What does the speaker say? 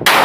you